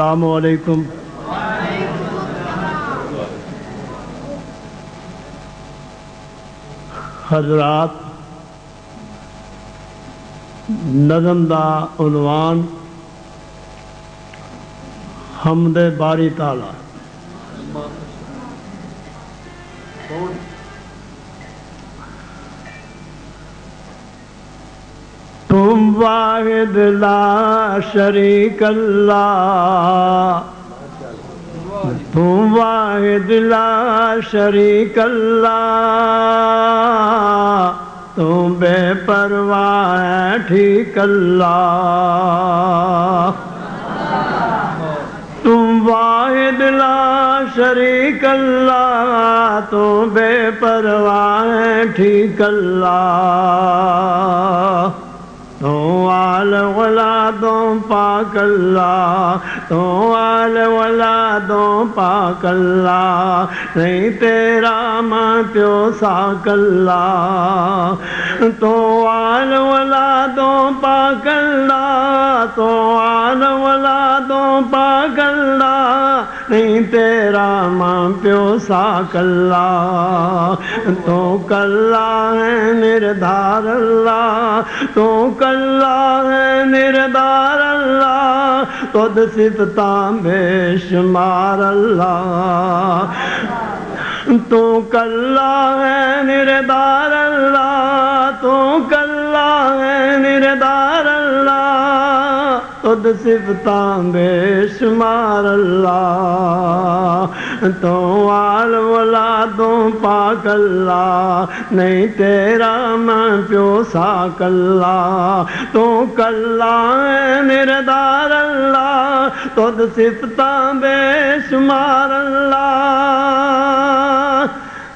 अलैक्म हजरात नज़म दा उनवान हमद बारी ताला वाहिद ला शरीक अल्लाह। तुम वाहिद ला शरीक अल्लाह। तुम बेपरवाह है ठीक अल्लाह। तुम वाहिद ला शरीक अल्लाह। तुम बेपरवाह है ठीक तो आल वला दो पाकल्ला तो आल वला दो पाकल्ला नहीं तेरा माँ प्यो साकल्ला तो आल वला दो पाकल्ला तो आल वला दो पाकल्ला नहीं तेरा माँ प्यो साकल्ला तो कल्ला है निर्धार अल्लाह। तो कल्ला है निर्धार अल्लाह। तुद सिफता बेशुमार अल्लाह। तो कल्ला है निर्धार अल्लाह। सिफता बेशुमार अल्लाह। तो आल वला दो पाक अल्लाह। नहीं तेरा मैं प्यो साकल्ला तो कल्ला निर्दार अल्लाह। खुद सिफता बेशुमार अल्लाह।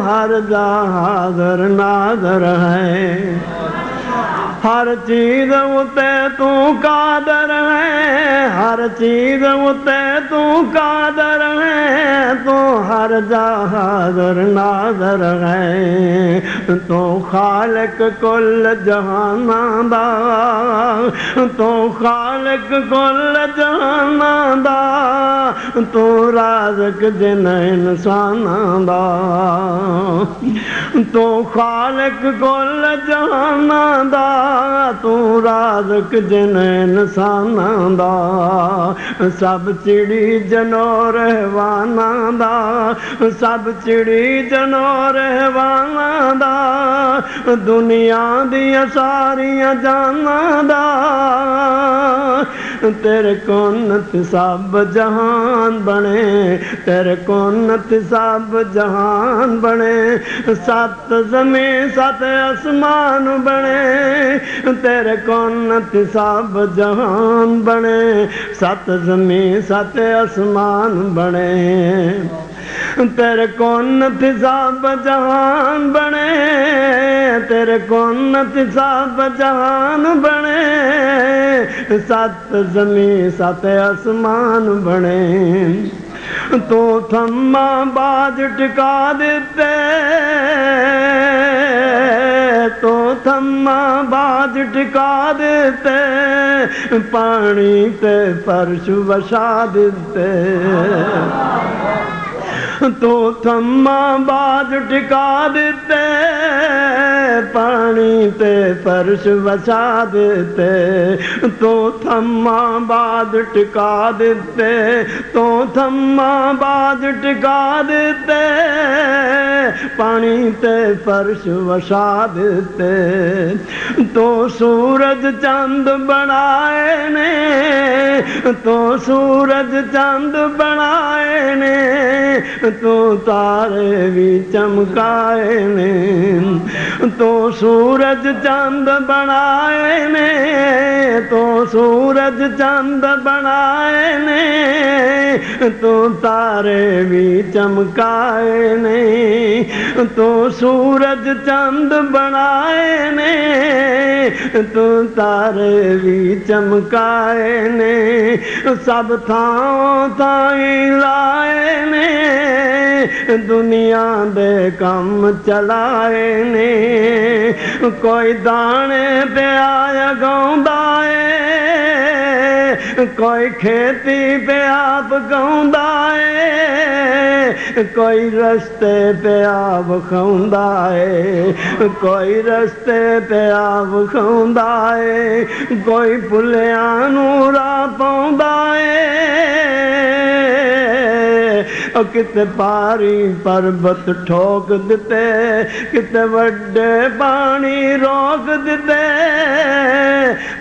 हर जहाँ घर नागर है। हर चीज़ उते तू कादर है, हर चीज़ उते तू कादर है, तू हर जा हाजर नाजर है। तू खालक कुल जहाना दा तू खालक कुल जहाना दा तू राजक जिन इंसाना दा तू खालक कुल जहाना तूं रा जन सब चिड़ी जनौर वान सब चिड़ी जनौरवान दुनिया जी सारीअ जान तेरे कोनत साब जहान बने, तेरे कोनत साब जहान बने। सत जमी सत आसमान बने, तेरे कोनत सब जहान बने। सत जमी सत आसमान बने, तेरे कोनत साब जहान बने। तेरे कोनत सब जहान बने। सत जमी, सत आसमान बने। तू थम्मा बाज टिका देते। तो थम्मा बाज टिका देते। पानी ते फर्श वसा देते। तो थम्मा बाज टिका देते, पानी ते फर्श वसा देते। तो थम्मा बाज टिका देते तो थम्मा बाज टिका देते। पानी ते फर्श वसा दिते। तो सूरज चंद बनाए ने तो सूरज चंद बनाए ने। तो तारे भी चमकाए ने तो सूरज चंद बनाए ने तो सूरज चंद बनाए ने तो तारे भी चमकाए ने तो सूरज चंद बनाए ने तो तारे भी चमकाए ने सब थाओ थाई लाए ने ਦੁਨੀਆ ਦੇ ਕੰਮ ਚਲਾਏ ਨੇ। ਕੋਈ ਦਾਣੇ ਪਿਆ ਆਇਆ ਗਾਉਂਦਾ ਏ। ਕੋਈ ਖੇਤੀ ਤੇ ਆਪ ਗਾਉਂਦਾ ਏ। ਕੋਈ ਰਸਤੇ ਤੇ ਆਪ ਖਾਉਂਦਾ ਏ। ਕੋਈ ਰਸਤੇ ਤੇ ਆਪ ਖਾਉਂਦਾ ਏ। ਕੋਈ ਭੁੱਲਿਆਂ ਨੂੰ ਰਾਹ ਪਾਉਂਦਾ ਏ। ਕਿਤੇ ਪਾਰੀ ਪਰਬਤ ਠੋਕ ਦਿੱਤੇ ਕਿਤੇ ਵੱਡੇ ਪਾਣੀ ਰੋਕ ਦਿੱਤੇ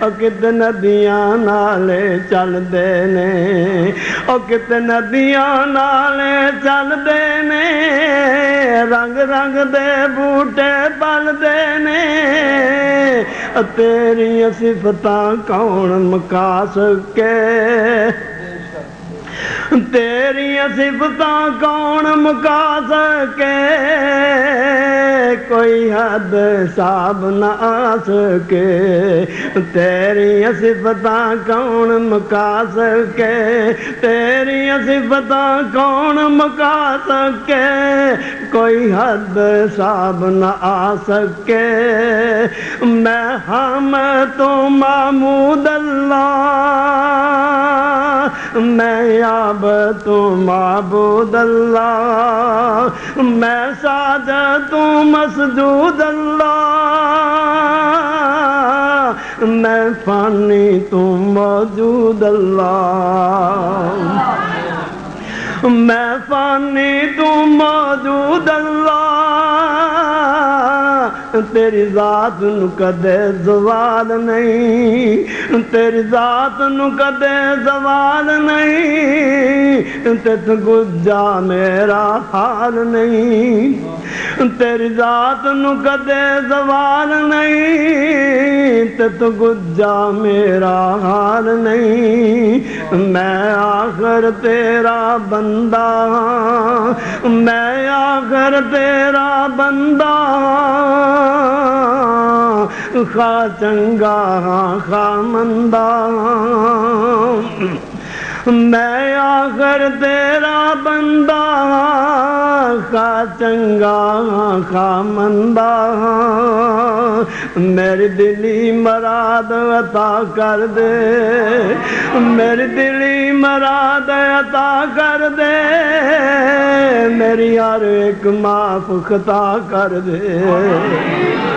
ਉਹ ਕਿਤੇ ਨਦੀਆਂ ਨਾਲੇ ਚੱਲਦੇ ਨੇ ਉਹ ਕਿਤੇ ਨਦੀਆਂ ਨਾਲੇ ਚੱਲਦੇ ਨੇ ਰੰਗ ਰੰਗ ਦੇ ਬੂਟੇ ਪਲਦੇ ਨੇ ਤੇਰੀਆਂ ਸਿਫਤਾਂ ਕੌਣ ਮਕਾ ਸਕੇ तेरिया सिफत कौन मुका सके? कोई हद साब न आ सके। तेरिया सिफत कौन मुका सके? तेरिया सिफत कौन मुका सके? कोई हद साब न आ सके। मैं हम तो मामूद मैं अब तो माबूद अल्लाह मैं साज तू मसजूद अल्लाह मैं फानी तू मौजूद अल्लाह मैं फानी तू मौजूद अल्लाह तेरी जात नु कदे जवाल नहीं, तेरी जात नु कदे जवाल नहीं तित गुजा मेरा हाल नहीं, तेरी जात नु कदे जवाल नहीं तित गुजा मेरा हाल नहीं, मैं आखर तेरा बंदा मैं आखर तेरा बंदा खा चंगा खा मंदा मैं आखर तेरा बंदा खा चंगा, खा मंदा। मेरी दिली मराद अता कर दे, मेरी दिली मराद अता कर दे, मेरी हर एक माफ़ खता कर दे।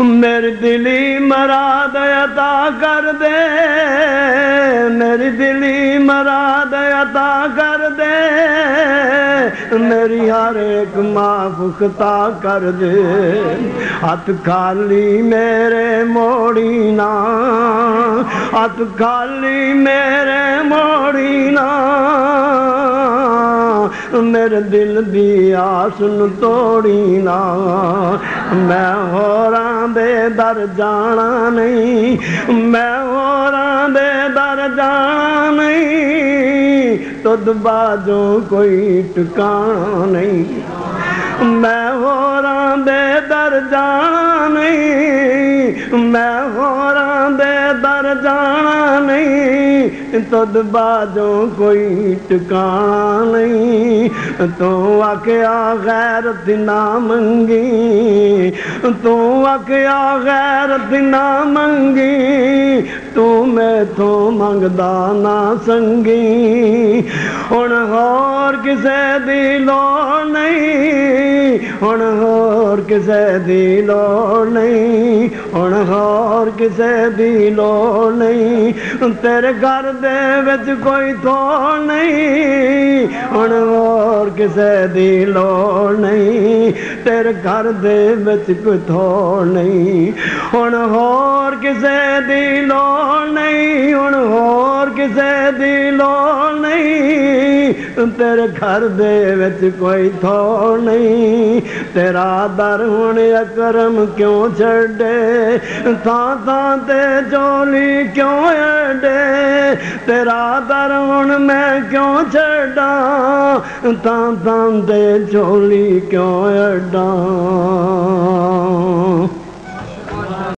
मेरी दिली मराद अता कर दे। मेरी दिली मराद अता कर दे। मेरी हर एक माफ़ खता कर दे। हथ खाली मेरे मोड़ी ना। हथ खाली मेरे मोड़ी ना। मेरे दिल दी आस न तोड़ी ना। मैं होरां दर जाना नहीं मैं होरां दर जाना नहीं तुद बाजो कोई ठिकाना नहीं मैं होरां दर जाना नहीं मैं होरां दर जाना नहीं तुद बाजो कोई ठिकाना नहीं तू आख्या गैरत ना मंगी तू आख्या गैरत ना मंगी ਤੂੰ ਮੈਥੋਂ ਮੰਗਦਾ ਨਾ ਸੰਗੀ ਹੁਣ ਹੋਰ ਕਿਸੇ ਦੀ ਲੋੜ ਨਹੀਂ ਹੁਣ ਹੋਰ ਕਿਸੇ ਦੀ ਲੋੜ ਨਹੀਂ ਹੁਣ ਹੋਰ ਕਿਸੇ ਦੀ ਲੋੜ ਨਹੀਂ ਤੇਰੇ ਘਰ ਦੇ ਵਿੱਚ ਕੋਈ ਥੋੜ ਨਹੀਂ। ਹੁਣ ਹੋਰ ਕਿਸੇ ਦੀ ਲੋੜ ਨਹੀਂ। ਤੇਰੇ ਘਰ ਦੇ ਵਿੱਚ ਕੋਈ ਥੋੜ ਨਹੀਂ। ਹੁਣ ਹੋਰ ਕਿਸੇ ਦੀ ਲੋੜ ਨਹੀਂ ਹੁਣ ਹੋਰ ਕਿਸੇ ਦੀ ਲੋੜ ਨਹੀਂ ਤੇਰੇ ਘਰ ਦੇ ਵਿੱਚ ਕੋਈ ਥੋੜ ਨਹੀਂ ਤੇਰਾ ਦਰ ਹੁਣ ਅਕਰਮ ਕਿਉਂ ਛੱਡੇ ਥਾਂ ਥਾਂ ਤੇ ਚੋਲੀ ਕਿਉਂ ਅਡੇ ਤੇਰਾ ਦਰ ਹੁਣ ਮੈਂ ਕਿਉਂ ਛੱਡਾਂ ਤਾਂ ਤਾਂ ਤੇ ਚੋਲੀ ਕਿਉਂ ਅਡਾਂ